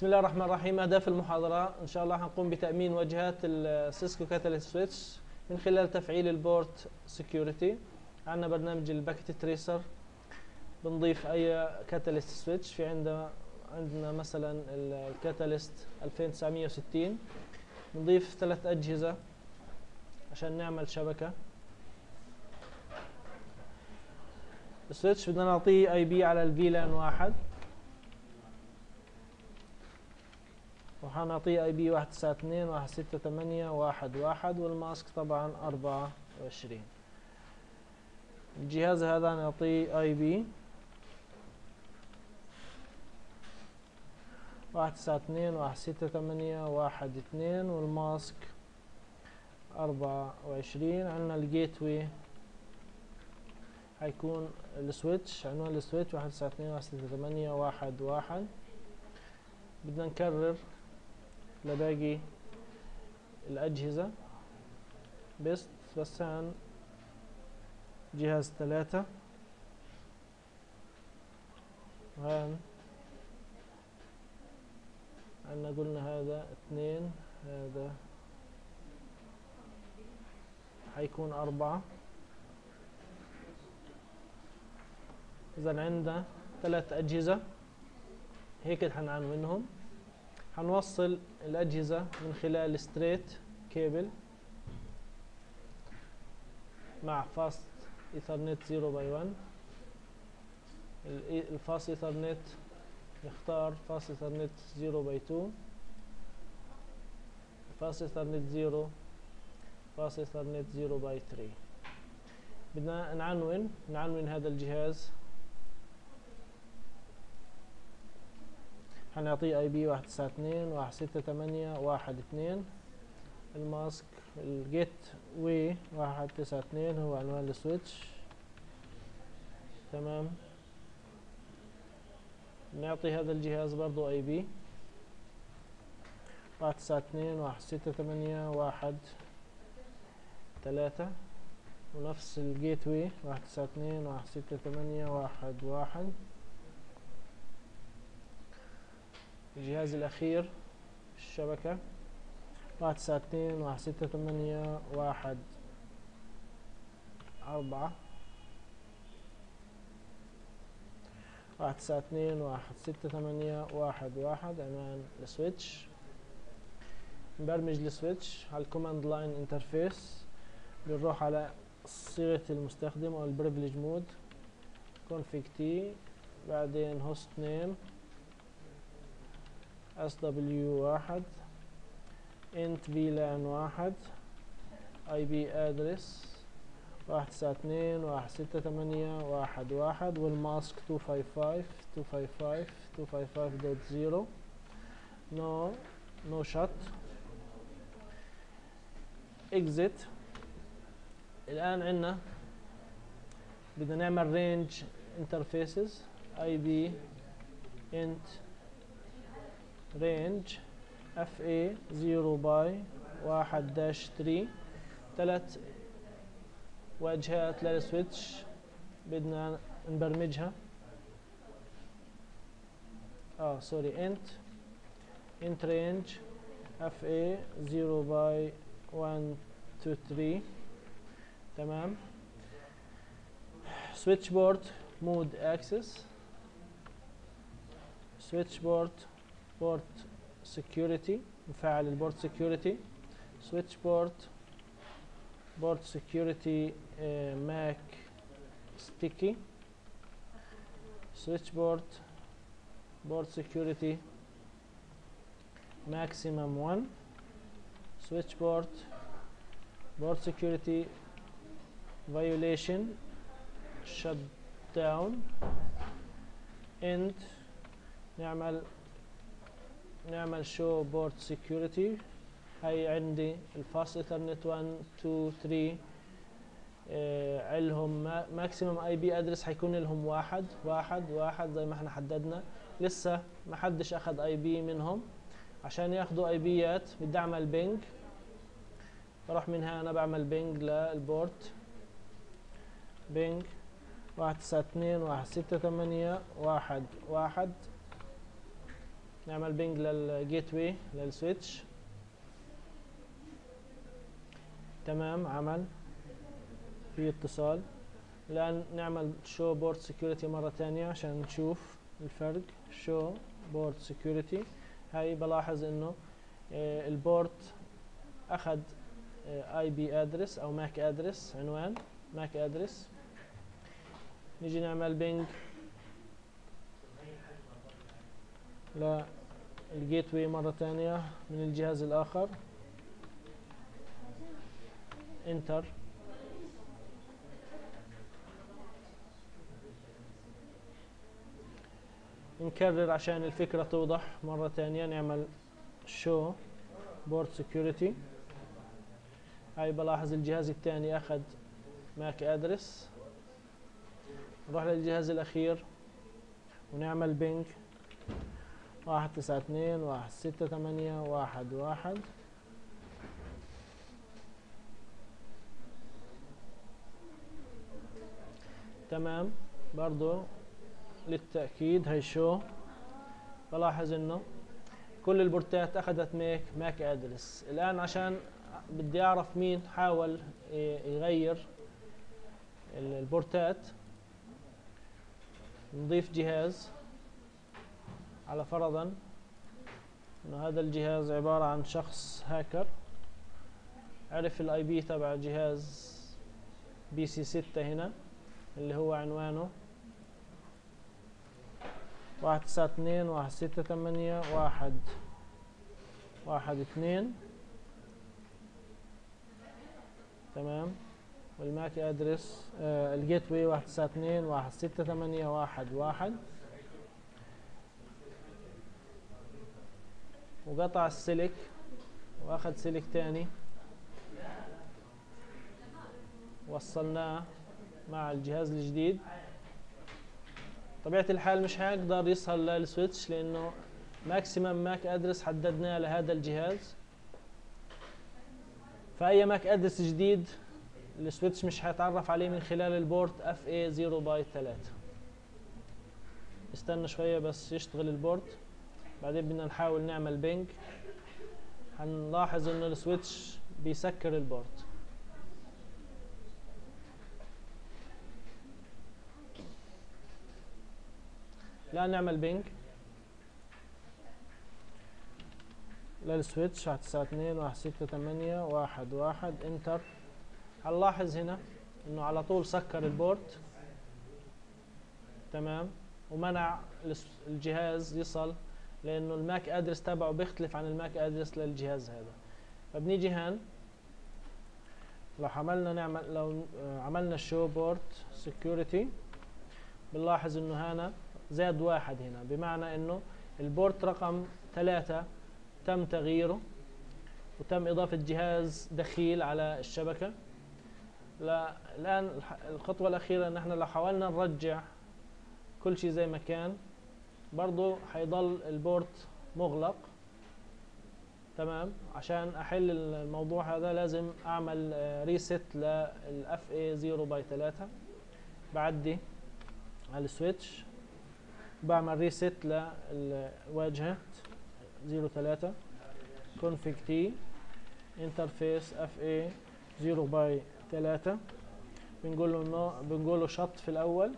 بسم الله الرحمن الرحيم. أهداف المحاضرة. إن شاء الله حنقوم بتأمين واجهات ال Cisco Catalyst switch من خلال تفعيل ال port security عندنا برنامج ال Packet Tracer بنضيف أي Catalyst switch. في عندنا عندنا مثلا ال Catalyst 2960 نضيف ثلاث أجهزة عشان نعمل شبكة. ال switch بدنا نعطيه IP على ال VLAN واحد. وحنعطيه IP واحد تسعة اثنين واحد ستة ثمانية واحد واحد وال mask طبعا أربعة وعشرين. الجهاز هذا نعطيه IP. واحد تسعة اثنين واحد ستة ثمانية واحد اثنين وال mask أربعة وعشرين. عندنا ال gateway هيكون ال switch عنوان ال switch واحد تسعة اثنين واحد ستة ثمانية واحد واحد. بدنا نكرر. لباقي الأجهزة. بس بس عن جهاز ثلاثة وهان عندنا قلنا هذا اثنين هذا حيكون أربعة. إذا عندنا ثلاث أجهزة. هيك حنعنونهم حنوصل الأجهزة من خلال straight cable مع Fast Ethernet 0 by 1 ال Fast Ethernet نختار Fast Ethernet 0 by 2 Fast Ethernet 0 Fast Ethernet 0 by 3 بدنا نعنون نعنون هذا الجهاز حنعطيه IP واحد تسعة اثنين واحد ستة ثمانية واحد اثنين ال mask ال gateway واحد تسعة هو عنوان ال switch. تمام. نعطي هذا الجهاز برضو IP واحد تسعة اثنين واحد ستة ثمانية واحد ثلاثة ونفس ال gateway واحد تسعة واحد ستة واحد واحد. الجهاز الأخير الشبكة. واحد تسعة اثنين واحد ستة ثمانية واحد أربعة. واحد تسعة اثنين واحد ستة ثمانية واحد واحد. عنوان ال switch. نبرمج ال switch. على ال command line interface بنروح على صيغة المستخدم أو ال privilege mode config t. بعدين host name. Sw واحد int vlan واحد ip address واحد تسعة اثنين واحد ستة ثمانية واحد واحد وال mask two five five two five five two five five dot zero no no shut exit. الآن عندنا بدنا نعمل range interfaces IP range FA 0 by 1 dash 3 ثلاث واجهات لل switch بدنا نبرمجها. آه sorry int int range FA 0 by 1 2 3 تمام. switchport mode access switchport port security نفعل ال port security switchport port security mac sticky switchport port security maximum 1 switchport port security violation shut down end نعمل نعمل show port security هاي عندي ال Fast Ethernet 1 2 3 آه إلهم maximum IP address حيكون لهم واحد واحد واحد زي ما إحنا حددنا. لسه ما حدش أخذ IP منهم. عشان ياخذوا IP ات بدي أعمل ping بروح من هنا أنا بعمل ping لل port ping واحد تسعة اثنين واحد ستة ثمانية واحد واحد. نعمل ping لل gateway لل switch تمام عمل. في اتصال. الآن نعمل show port security مرة ثانية عشان نشوف الفرق. show port security هاي بلاحظ إنه آه، ال port أخذ IP address أو MAC address عنوان MAC address نيجي نعمل ping لل gateway مرة ثانية من الجهاز الآخر. enter نكرر عشان الفكرة توضح. مرة ثانية نعمل show port security هاي بلاحظ الجهاز الثاني أخذ ماك ادرس نروح للجهاز الأخير ونعمل بينج واحد تسعة اثنين واحد ستة ثمانية واحد واحد. تمام. برضو للتأكيد هي شو؟ بلاحظ إنه كل ال port ات أخذت MAC MAC address الآن عشان بدي أعرف مين حاول يغير ال port ات نضيف جهاز. على فرضا إنه هذا الجهاز عبارة عن شخص هاكر عرف ال IP تبع جهاز PC ستة هنا اللي هو عنوانه واحد تسعة اثنين واحد ستة ثمانية واحد واحد اثنين تمام؟ وال MAC address آه ال gateway واحد تسعة اثنين واحد ستة ثمانية واحد واحد. وقطع السلك وأخذ سلك تاني. وصلناه مع الجهاز الجديد. طبيعة الحال مش هيقدر يصل لل switch لأنه maximum MAC address حددناه لهذا الجهاز. فأي MAC address جديد ال switch مش هيتعرف عليه من خلال ال port FA 0 by 3 استنى شوية بس يشتغل ال port. بعدين بدنا نحاول نعمل ping. هنلاحظ إنه ال switch بيسكر ال port. لا نعمل ping. لل switch على تسعة اثنين واحد ستة ثمانية واحد واحد enter. هنلاحظ هنا إنه على طول سكر ال port. تمام. ومنع الجهاز يصل لأنه ال MAC address تبعه بيختلف عن ال MAC address للجهاز هذا. فبنيجي هان. لو عملنا نعمل لو عملنا show port security بنلاحظ إنه هنا زاد واحد هنا. بمعنى إنه ال port رقم ثلاثة تم تغييره وتم إضافة جهاز دخيل على الشبكة. لا الآن الخطوة الأخيرة ان إحنا لو حاولنا نرجع كل شيء زي ما كان برضو حيضل ال port مغلق. تمام. عشان أحل الموضوع هذا لازم أعمل reset لل fa 0 by 3 بعدي على ال switch. بعمل reset للواجهة 03 config t. interface fa 0 by 3 بنقول له no بنقول له shut في الأول.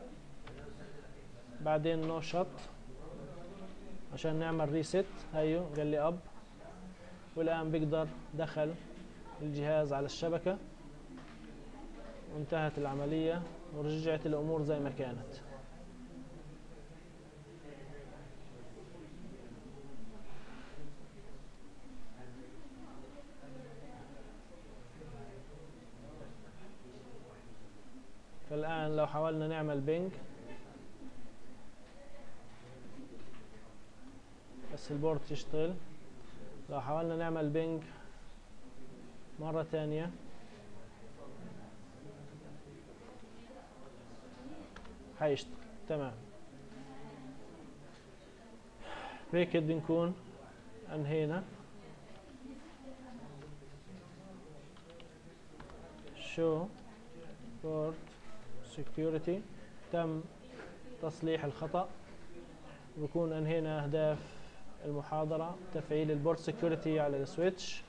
بعدين no shut عشان نعمل reset هيو قال لي up. والآن بقدر دخل الجهاز على الشبكة. وانتهت العملية ورجعت الأمور زي ما كانت. فالآن لو حاولنا نعمل ping بس ال port يشتغل لو حاولنا نعمل ping مرة ثانية حيشتغل تمام. هيك بنكون انهينا؟ show port security تم تصليح الخطأ. بكون أنهينا أهداف المحاضرة تفعيل ال port security على ال switch